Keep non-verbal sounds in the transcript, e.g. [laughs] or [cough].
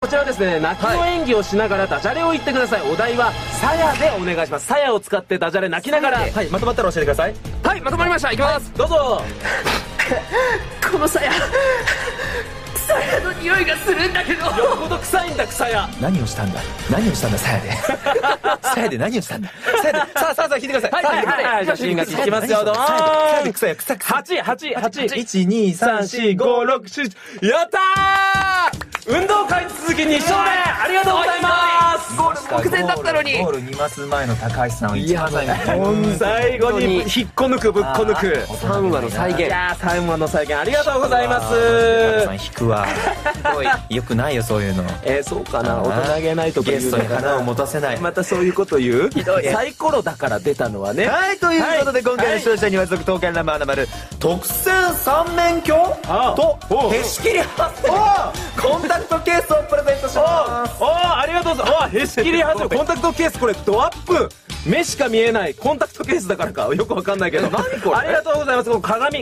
こちらはですね、泣きの演技をしながらダジャレを言ってください。お題は、さやでお願いします。さやを使ってダジャレ泣きながら。はいまとまったら教えてくださいはい、まとまりました。いきます。どうぞ。[laughs] このさやさやの匂いがするんだけどよっぽど臭いんだ、草や。何をしたんだ？何をしたんださやで？[laughs] さやで何をしたんだ？さやで [laughs] さあさあさあ聞いてくださいはい、はい、はい。じゃあ、新学期いきますよ。どうもさやで草や草草八、八、八。1 2 3 4 5 5、6、7、やったー運動会に続き2勝目ありがとうございますゴール目前だったのにゴール2マス前の高橋さんをいや一番最後に引っこ抜くぶっこ抜く3話の再現いや3話の再現ありがとうございますさん引くわよくないよそういうのえー、そうかな大人げないとゲストに花を持たせないまたそういうこと言うサイコロだから出たのはねはい、ということで、今回の視聴者には続東海ラマーナマル特選三面鏡とおへし切り発生コンタクトケースをがとうございます。へし切り始めコンタクトケースこれドアップ。目しか見えないコンタクトケースだからか。よくわかんないけど。ありがとうございます。この鏡